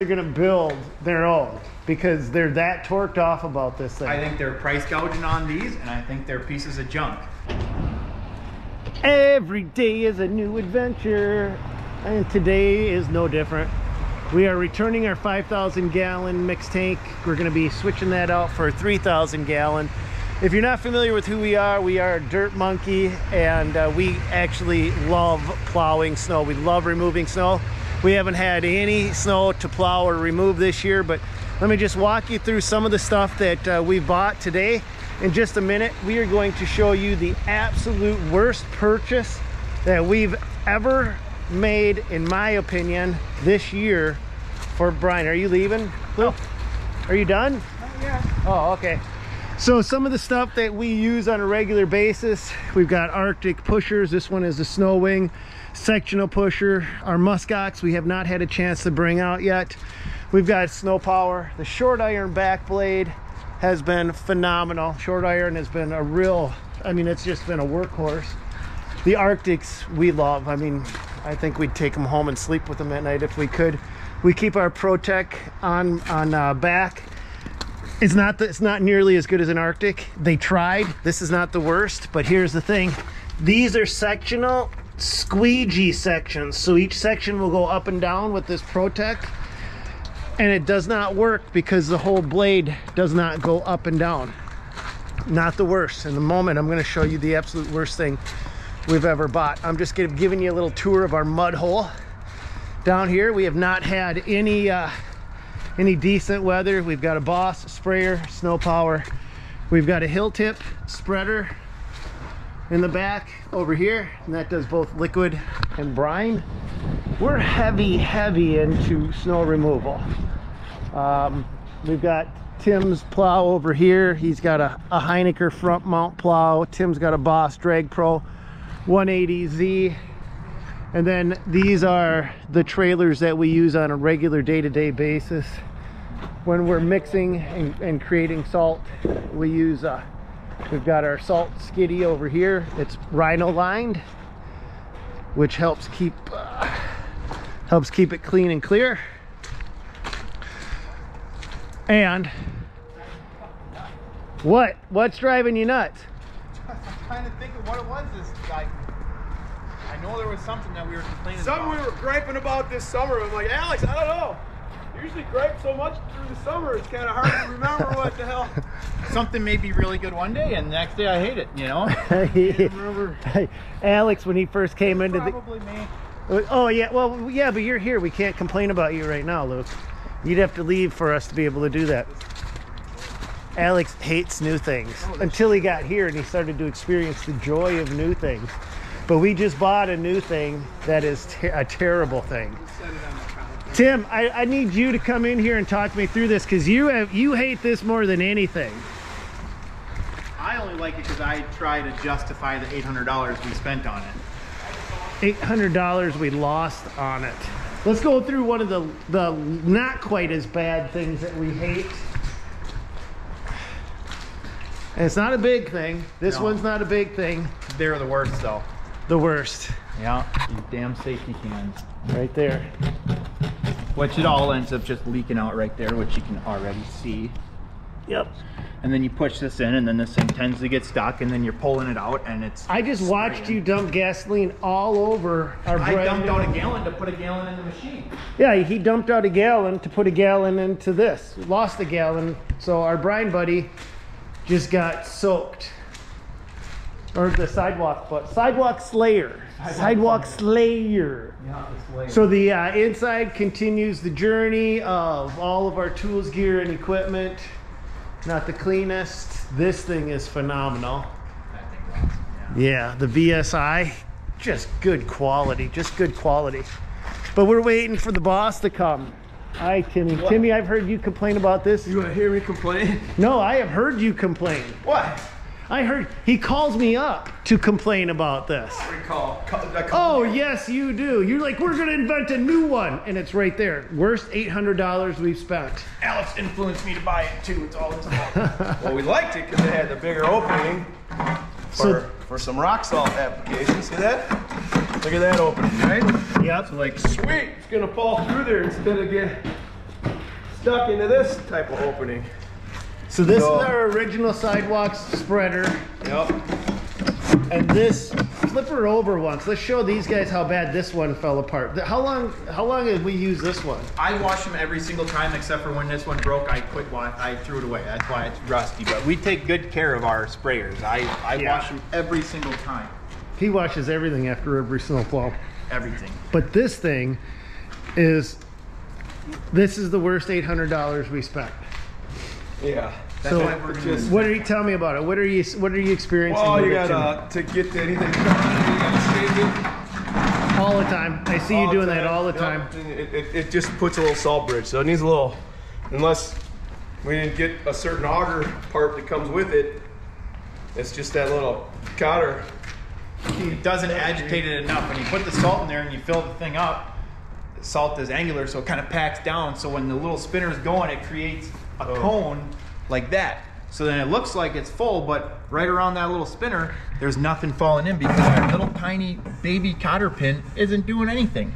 they're gonna build their own because they're that torqued off about this thing. I think they're price gouging on these, and I think they're pieces of junk. Every day is a new adventure, and today is no different. We are returning our 5,000 gallon mixed tank. We're gonna be switching that out for a 3,000 gallon. If you're not familiar with who we are, we are Dirt Monkey, and uh, we actually love plowing snow. We love removing snow. We haven't had any snow to plow or remove this year, but let me just walk you through some of the stuff that uh, we bought today. In just a minute, we are going to show you the absolute worst purchase that we've ever made, in my opinion, this year for Brian. Are you leaving, Lou? Are you done? Oh yeah. Oh, okay. So some of the stuff that we use on a regular basis, we've got Arctic pushers. This one is a snow wing sectional pusher. Our muskox we have not had a chance to bring out yet. We've got snow power. The short iron back blade has been phenomenal. Short iron has been a real, I mean, it's just been a workhorse. The Arctics we love. I mean, I think we'd take them home and sleep with them at night if we could. We keep our ProTech on on uh, back. It's not the, it's not nearly as good as an Arctic. They tried. This is not the worst, but here's the thing. These are sectional squeegee sections. So each section will go up and down with this ProTech. And it does not work because the whole blade does not go up and down. Not the worst. In the moment, I'm going to show you the absolute worst thing we've ever bought. I'm just gonna, giving you a little tour of our mud hole. Down here, we have not had any uh, any decent weather. We've got a Boss sprayer, snow power. We've got a Hilltip spreader in the back over here, and that does both liquid and brine. We're heavy, heavy into snow removal. Um, we've got Tim's plow over here. He's got a, a Hiniker front mount plow. Tim's got a Boss Drag Pro 180Z. And then these are the trailers that we use on a regular day-to-day -day basis. When we're mixing and, and creating salt, we use, uh, we've got our salt skiddy over here. It's rhino lined, which helps keep, uh, helps keep it clean and clear. And what? What's driving you nuts? I'm trying to think of what it was this guy. I know there was something that we were complaining about. Something we were griping about this summer. I'm like, Alex, I don't know. You usually gripe so much through the summer, it's kind of hard to remember what the hell. Something may be really good one day, and the next day I hate it, you know? remember. Alex, when he first came into the Probably me. Oh, oh yeah, well yeah, but you're here. We can't complain about you right now, Luke. You'd have to leave for us to be able to do that. Alex hates new things oh, until he got here and he started to experience the joy of new things. But we just bought a new thing that is ter a terrible thing. Tim, I, I need you to come in here and talk me through this because you have you hate this more than anything. I only like it because I try to justify the $800 we spent on it. $800 we lost on it. Let's go through one of the, the not quite as bad things that we hate. And it's not a big thing. This No. one's not a big thing. They're the worst, though. The worst. Yeah, these damn safety cans. Right there. Which it all ends up just leaking out right there, which you can already see. Yep. And then you push this in, and then this thing tends to get stuck, and then you're pulling it out, and it's. I just watched you dump gasoline all over our I dumped new- out a gallon to put a gallon in the machine. Yeah, he dumped out a gallon to put a gallon into this. Lost a gallon, so our brine buddy just got soaked. Or the sidewalk, but sidewalk slayer. Sidewalk slayer. Yeah. So the uh, inside continues the journey of all of our tools, gear, and equipment. Not the cleanest. This thing is phenomenal. Yeah, the VSI, just good quality, just good quality. But we're waiting for the boss to come. Hi, Timmy. Timmy, I've heard you complain about this. You want to hear me complain? No, I have heard you complain. What? I heard he calls me up to complain about this. Recall. Oh, yes, you do. You're like, we're going to invent a new one. And it's right there. Worst $800 we've spent. Alex influenced me to buy it too. It's all it's about. well, we liked it because it had the bigger opening for, So- for some rock salt application. See that? Look at that opening, right? Yep. So like, sweet, it's gonna fall through there instead of get stuck into this type of opening. So this is our original sidewalks spreader, Yep. and this flip her over once. Let's show these guys how bad this one fell apart. How long? How long did we use this one? I wash them every single time except for when this one broke. I quit. Wa- I threw it away. That's why it's rusty. But we take good care of our sprayers. I I Yeah. wash them every single time. He washes everything after every snowfall. Everything. But this thing is, this is the worst eight hundred dollars we spent. Yeah. That's So, why we're gonna. just- What are you? Tell me about it. What are you? What are you experiencing? Well, you gotta to get to anything done. You gotta shake it. all the time. I see you doing the that all the Yep. time. It, it, it just puts a little salt bridge, so it needs a little. Unless we didn't get a certain auger part that comes with it, it's just that little cotter. It doesn't agitate it enough. When you put the salt in there and you fill the thing up, the salt is angular, so it kind of packs down. So when the little spinner is going, it creates a Oh. cone like that. So then it looks like it's full, but right around that little spinner, there's nothing falling in because that little tiny baby cotter pin isn't doing anything.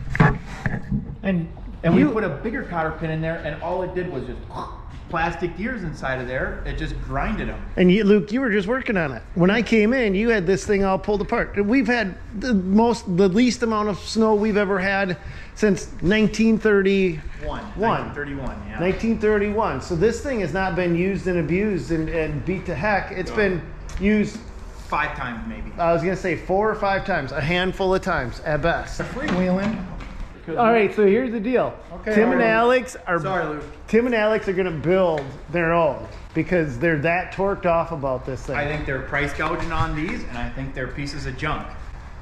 And And you, we put a bigger cotter pin in there, and all it did was just plastic gears inside of there. It just grinded them. and you, Luke, you were just working on it. When I came in, you had this thing all pulled apart. We've had the most, the least amount of snow we've ever had since 1931. One. One. 31, yeah. 1931. So this thing has not been used and abused and, and beat to heck. It's No. been used, Five times maybe. I was going to say four or five times, a handful of times at best. freewheeling. All right, so here's the deal. Okay, Tim and. Alex are Sorry, Luke. Tim and Alex are going to build their own because they're that torqued off about this thing. I think they're price gouging on these, and I think they're pieces of junk.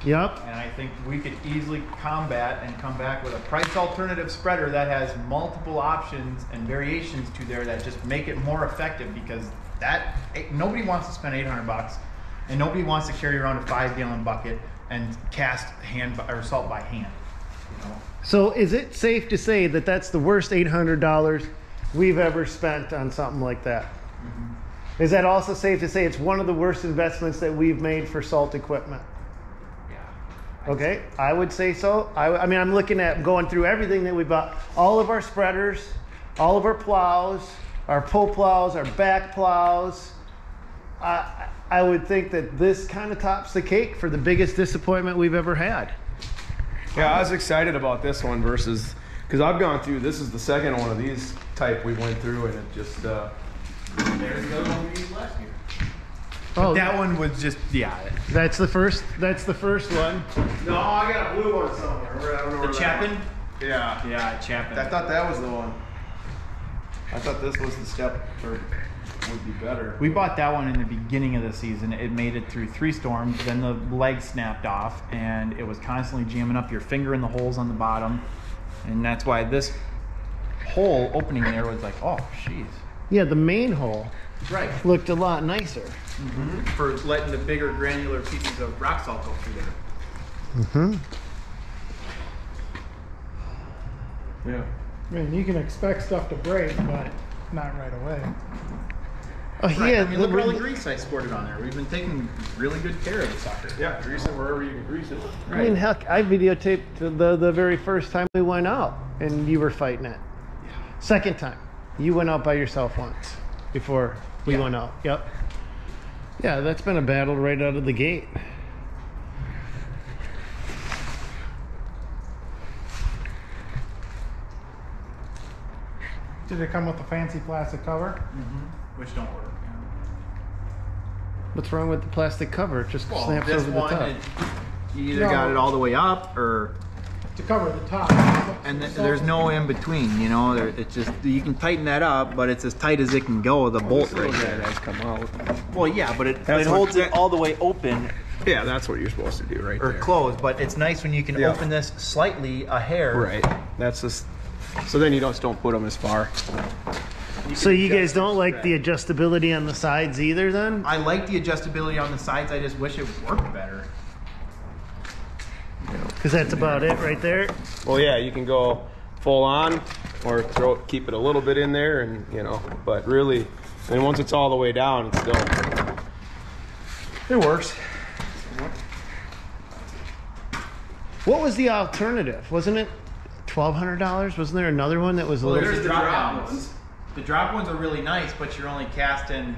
Yep. And I think we could easily combat and come back with a price alternative spreader that has multiple options and variations to there that just make it more effective because that eh, nobody wants to spend 800 bucks and nobody wants to carry around a five gallon bucket and cast hand or salt by hand. You know? So is it safe to say that that's the worst $800 we've ever spent on something like that? Mm-hmm. Is that also safe to say it's one of the worst investments that we've made for salt equipment? Yeah. Okay, I would say so. I, I mean, I'm looking at going through everything that we bought, all of our spreaders, all of our plows, our pull plows, our back plows. I, I would think that this kind of tops the cake for the biggest disappointment we've ever had. Yeah, I was excited about this one versus because I've gone through. This is the second one of these type we went through, and it just. Uh, There's the one we used last year. Oh, That one was just yeah. that's the first. That's the first one. no, I got a blue one somewhere. I don't know The where Chapin. Yeah. Yeah, Chapin. I thought that was the one. I thought this was the step or would be better. We bought that one in the beginning of the season. It made it through three storms. Then the leg snapped off, and it was constantly jamming up your finger in the holes on the bottom. And that's why this hole opening there was like, oh, jeez. Yeah, the main hole Right. looked a lot nicer. For letting the bigger granular pieces of rock salt go through there. Mm-hmm. Yeah. I mean, you can expect stuff to break, but not right away. Oh, Right. yeah. I mean, look at all the grease I squirted on there. We've been taking really good care of the sucker. Yeah, grease it wherever you can grease it. Right. I mean, heck, I videotaped the the very first time we went out, and you were fighting it. Yeah. Second time, you went out by yourself once before we Yeah. went out. Yep. Yeah, that's been a battle right out of the gate. Did it come with a fancy plastic cover? Mm-hmm. Which don't work. yeah. What's wrong with the plastic cover? It just Well, snaps over the top. it, you either No. got it all the way up or To cover the top. and th- there's no in between. You know, there, it's just you can tighten that up, but it's as tight as it can go. The bolt right there. has come out. Well, yeah, but it, That's it what- holds it all the way open Yeah, that's what you're supposed to do right or there. closed. But it's nice when you can Yeah. open this slightly a hair. Right. That's just. So then you just don't put them as far. So you guys don't like the adjustability on the sides either, then? I like the adjustability on the sides. I just wish it worked better. Because that's about it right there. Well, yeah, you can go full on, or throw keep it a little bit in there, and you know. But really, and once it's all the way down, it's still. It works. What was the alternative? Wasn't it twelve hundred dollars. Wasn't there another one that was a Well, little? there's the drop drop ones. ones. The drop ones are really nice, but you're only casting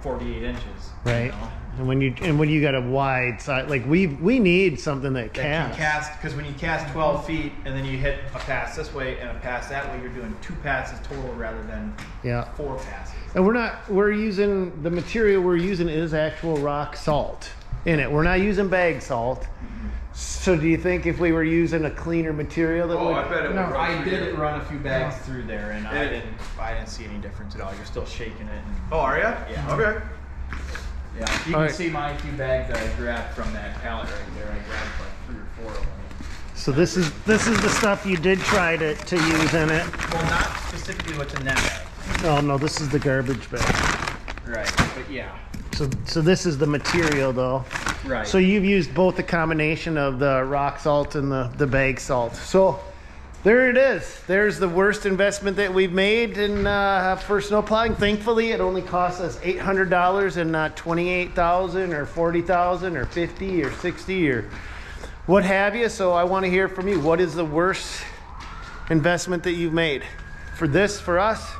48 inches. you Right. know? And when you and when you got a wide side, like we we need something that That can casts. cast because when you cast 12 feet and then you hit a pass this way and a pass that way, you're doing two passes total rather than Yeah. four passes. And we're not we're using the material we're using is actual rock salt in it. We're not using bag salt. So do you think if we were using a cleaner material that Oh, would I bet it No, would. I did run a few bags Yeah. through there, and I didn't. I didn't see any difference at all. You're still shaking it. And, Oh, are ya? Yeah. Okay. Yeah, you can Alright. see my few bags that I grabbed from that pallet right there. I grabbed like three or four of them. So this is this is the stuff you did try to, to use in it. Well, not specifically what's in that bag. Oh no, this is the garbage bag. Right, but yeah. So so this is the material though. Right. So you've used both the combination of the rock salt and the, the bag salt. So there it is. There's the worst investment that we've made in uh, for snow plowing. Thankfully, it only cost us eight hundred dollars and not twenty eight thousand or forty thousand or fifty or sixty or what have you. So I want to hear from you. What is the worst investment that you've made for this for us?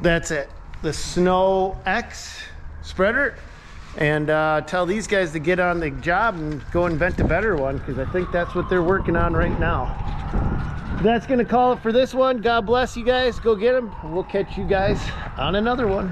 That's it. The SnowEx spreader. And uh, tell these guys to get on the job and go invent a better one because I think that's what they're working on right now. That's going to call it for this one. God bless you guys. Go get them. We'll catch you guys on another one.